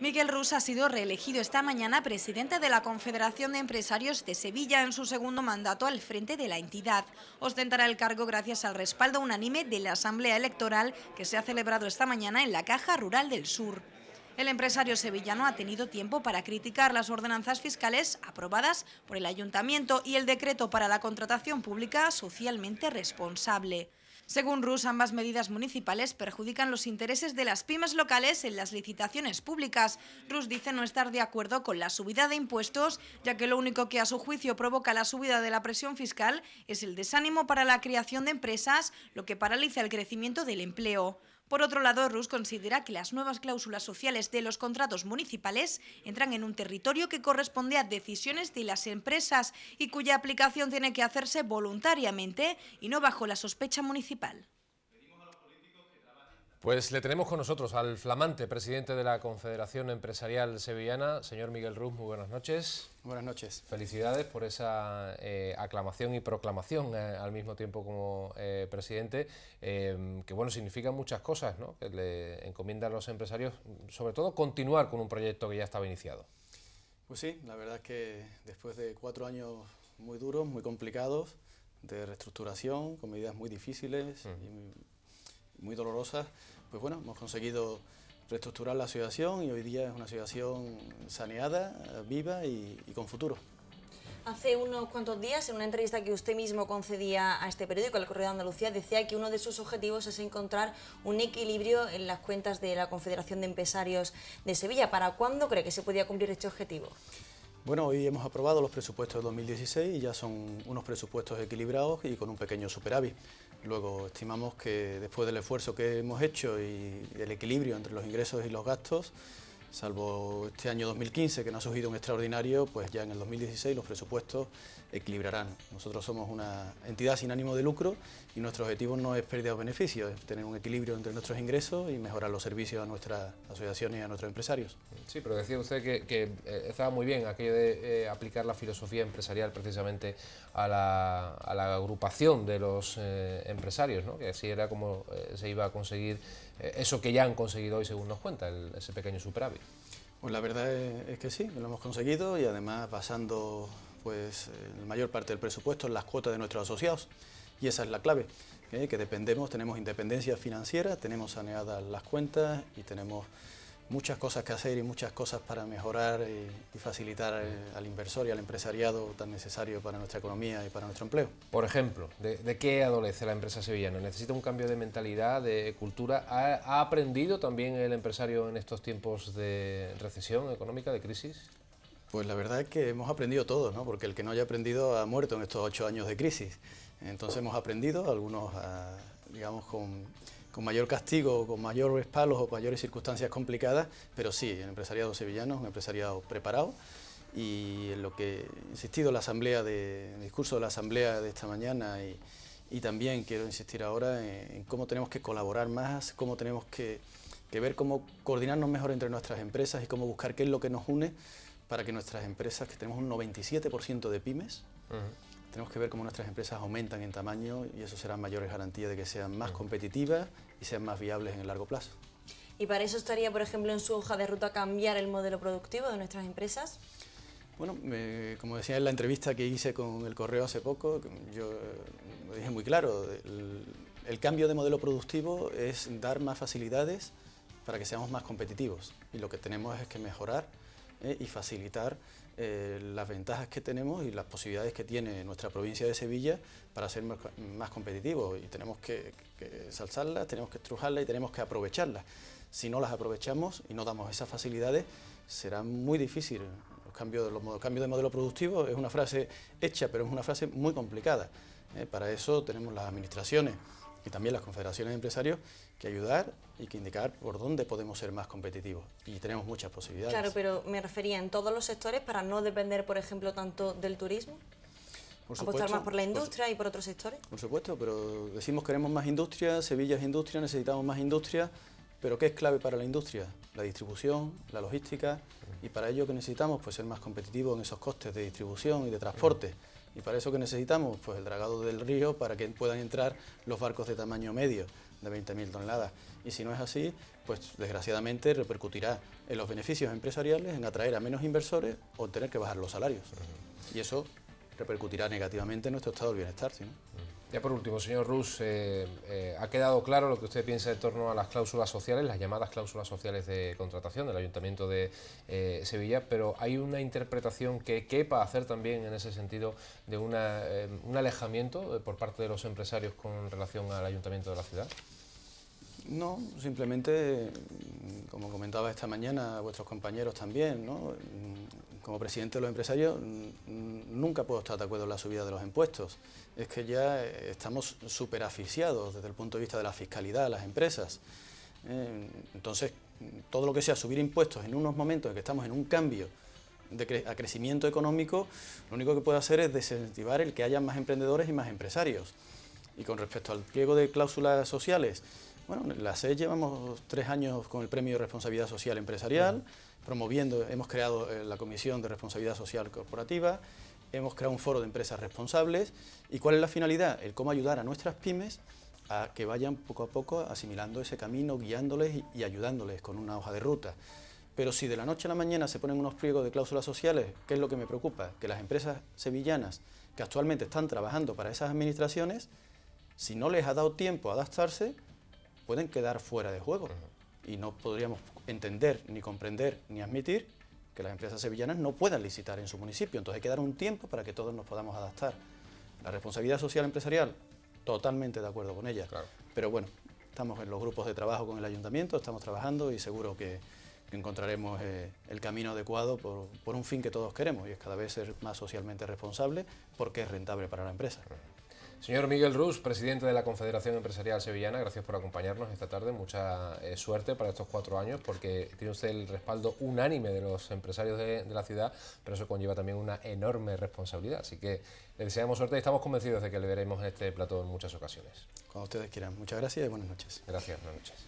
Miguel Rus ha sido reelegido esta mañana presidente de la Confederación de Empresarios de Sevilla en su segundo mandato al frente de la entidad. Ostentará el cargo gracias al respaldo unánime de la Asamblea Electoral que se ha celebrado esta mañana en la Caja Rural del Sur. El empresario sevillano ha tenido tiempo para criticar las ordenanzas fiscales aprobadas por el Ayuntamiento y el decreto para la contratación pública socialmente responsable. Según Rus, ambas medidas municipales perjudican los intereses de las pymes locales en las licitaciones públicas. Rus dice no estar de acuerdo con la subida de impuestos, ya que lo único que a su juicio provoca la subida de la presión fiscal es el desánimo para la creación de empresas, lo que paraliza el crecimiento del empleo. Por otro lado, Rus considera que las nuevas cláusulas sociales de los contratos municipales entran en un territorio que corresponde a decisiones de las empresas y cuya aplicación tiene que hacerse voluntariamente y no bajo la sospecha municipal. Pues le tenemos con nosotros al flamante presidente de la Confederación Empresarial Sevillana, señor Miguel Ruz, muy buenas noches. Buenas noches. Felicidades por esa eh, aclamación y proclamación eh, al mismo tiempo como eh, presidente, que bueno, significa muchas cosas, ¿no? que le encomienda a los empresarios, sobre todo continuar con un proyecto que ya estaba iniciado. Pues sí, la verdad es que después de cuatro años muy duros, muy complicados, de reestructuración, con medidas muy difíciles y muy dolorosas, pues bueno, hemos conseguido reestructurar la asociación y hoy día es una asociación saneada, viva y, con futuro. Hace unos cuantos días, en una entrevista que usted mismo concedía a este periódico, El Correo de Andalucía, decía que uno de sus objetivos es encontrar un equilibrio en las cuentas de la Confederación de Empresarios de Sevilla. ¿Para cuándo cree que se podía cumplir este objetivo? Bueno, hoy hemos aprobado los presupuestos de 2016 y ya son unos presupuestos equilibrados y con un pequeño superávit. Luego estimamos que después del esfuerzo que hemos hecho y el equilibrio entre los ingresos y los gastos, salvo este año 2015 que no ha surgido un extraordinario, pues ya en el 2016 los presupuestos equilibrarán. Nosotros somos una entidad sin ánimo de lucro y nuestro objetivo no es pérdida o beneficio, es tener un equilibrio entre nuestros ingresos y mejorar los servicios a nuestras asociaciones y a nuestros empresarios. Sí, pero decía usted que, eh, estaba muy bien aquello de eh, aplicar la filosofía empresarial precisamente a la, agrupación de los eh, empresarios, ¿no? que así era como se iba a conseguir eso que ya han conseguido hoy según nos cuenta, ese pequeño superávit. Pues la verdad es, que sí, lo hemos conseguido y además basando pues la mayor parte del presupuesto en las cuotas de nuestros asociados y esa es la clave, ¿eh? que dependemos, tenemos independencia financiera, tenemos saneadas las cuentas y tenemos muchas cosas que hacer y muchas cosas para mejorar y, facilitar eh, al inversor y al empresariado tan necesario para nuestra economía y para nuestro empleo. Por ejemplo, ¿de, qué adolece la empresa sevillana? ¿Necesita un cambio de mentalidad, de cultura? ¿Ha, aprendido también el empresario en estos tiempos de recesión económica, de crisis? Pues la verdad es que hemos aprendido todo, ¿no? porque el que no haya aprendido ha muerto en estos ocho años de crisis. Entonces hemos aprendido, algunos, digamos, con con mayor castigo, con mayores palos o mayores circunstancias complicadas, pero sí, el empresariado sevillano es un empresariado preparado. Y en lo que he insistido la asamblea de, el discurso de la asamblea de esta mañana y, también quiero insistir ahora en, cómo tenemos que colaborar más, cómo tenemos que, ver cómo coordinarnos mejor entre nuestras empresas y cómo buscar qué es lo que nos une para que nuestras empresas, que tenemos un 97% de pymes, tenemos que ver cómo nuestras empresas aumentan en tamaño y eso será mayores garantías de que sean más competitivas y sean más viables en el largo plazo. ¿Y para eso estaría, por ejemplo, en su hoja de ruta cambiar el modelo productivo de nuestras empresas? Bueno, como decía en la entrevista que hice con el Correo hace poco, yo lo dije muy claro, el cambio de modelo productivo es dar más facilidades para que seamos más competitivos y lo que tenemos es que mejorar eh, y facilitar eh, las ventajas que tenemos y las posibilidades que tiene nuestra provincia de Sevilla para ser más, competitivos y tenemos que, que salsarlas, tenemos que estrujarlas y tenemos que aprovecharlas. Si no las aprovechamos y no damos esas facilidades, será muy difícil. Los cambios de, los cambios de modelo productivo es una frase hecha, pero es una frase muy complicada. Eh, para eso tenemos las administraciones y también las confederaciones de empresarios que ayudar y que indicar por dónde podemos ser más competitivos. Y tenemos muchas posibilidades. Claro, pero me refería en todos los sectores para no depender, por ejemplo, tanto del turismo. Por apostar más por la industria y por otros sectores. Por supuesto, pero decimos queremos más industria, Sevilla es industria, necesitamos más industria, pero ¿qué es clave para la industria? La distribución, la logística, y para ello que necesitamos pues ser más competitivos en esos costes de distribución y de transporte. Y para eso que necesitamos, pues el dragado del río para que puedan entrar los barcos de tamaño medio. de 20.000 toneladas. Y si no es así, pues desgraciadamente repercutirá en los beneficios empresariales, en atraer a menos inversores o tener que bajar los salarios. Y eso repercutirá negativamente en nuestro estado de bienestar. ¿sí, Ya por último, señor Rus, eh, eh, ha quedado claro lo que usted piensa en torno a las cláusulas sociales, las llamadas cláusulas sociales de contratación del Ayuntamiento de eh, Sevilla, pero hay una interpretación que quepa hacer también en ese sentido de un alejamiento por parte de los empresarios con relación al Ayuntamiento de la ciudad. No, simplemente, como comentaba esta mañana vuestros compañeros también, ¿no? Como presidente de los empresarios nunca puedo estar de acuerdo en la subida de los impuestos. Es que ya estamos súper asfixiados desde el punto de vista de la fiscalidad las empresas. Eh, entonces, todo lo que sea subir impuestos en unos momentos en que estamos en un cambio de a crecimiento económico, lo único que puede hacer es desincentivar el que haya más emprendedores y más empresarios. Y con respecto al pliego de cláusulas sociales, bueno, en la SED llevamos tres años con el Premio de Responsabilidad Social Empresarial, promoviendo, hemos creado eh, la Comisión de Responsabilidad Social Corporativa, hemos creado un foro de empresas responsables. ¿Y cuál es la finalidad? El cómo ayudar a nuestras pymes a que vayan poco a poco asimilando ese camino, guiándoles y, ayudándoles con una hoja de ruta. Pero si de la noche a la mañana se ponen unos pliegos de cláusulas sociales, ¿qué es lo que me preocupa? Que las empresas sevillanas que actualmente están trabajando para esas administraciones, si no les ha dado tiempo a adaptarse, pueden quedar fuera de juego. Y no podríamos entender, ni comprender, ni admitir que las empresas sevillanas no puedan licitar en su municipio. Entonces hay que dar un tiempo para que todos nos podamos adaptar. La responsabilidad social empresarial, totalmente de acuerdo con ella. Pero bueno, estamos en los grupos de trabajo con el ayuntamiento, estamos trabajando y seguro que, encontraremos eh, el camino adecuado por, por, un fin que todos queremos y es cada vez ser más socialmente responsable porque es rentable para la empresa. Señor Miguel Rus, presidente de la Confederación Empresarial Sevillana, gracias por acompañarnos esta tarde. Mucha eh, suerte para estos cuatro años porque tiene usted el respaldo unánime de los empresarios de, la ciudad, pero eso conlleva también una enorme responsabilidad. Así que le deseamos suerte y estamos convencidos de que le veremos en este plató en muchas ocasiones. Cuando ustedes quieran. Muchas gracias y buenas noches. Gracias, buenas noches.